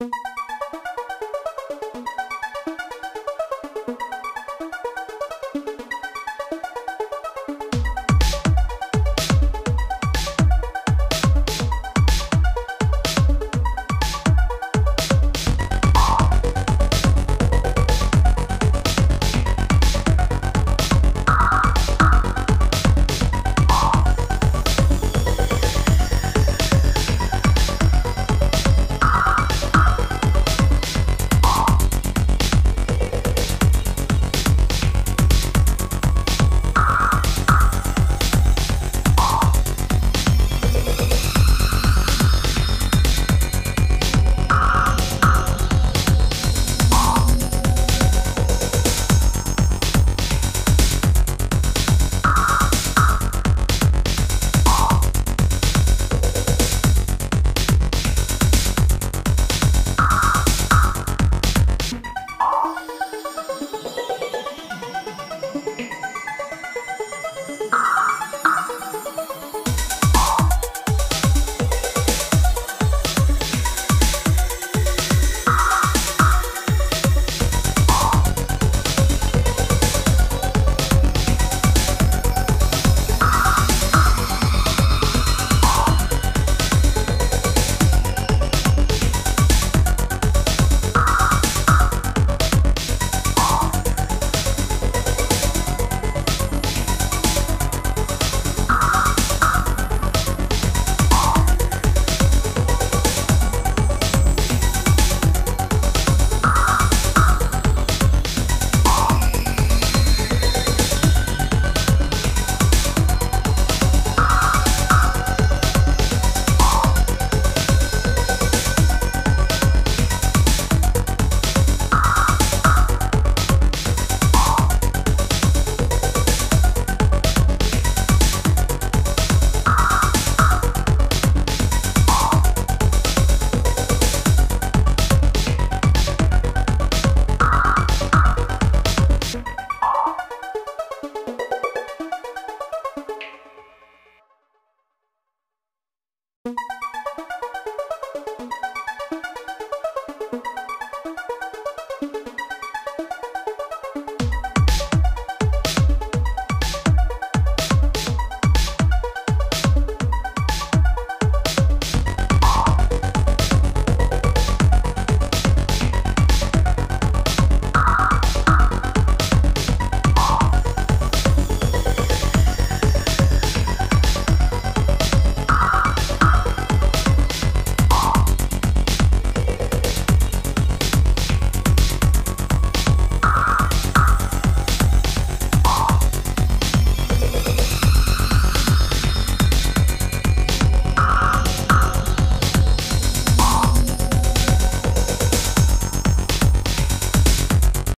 you.